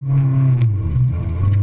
Mm-hmm.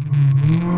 Mm-hmm.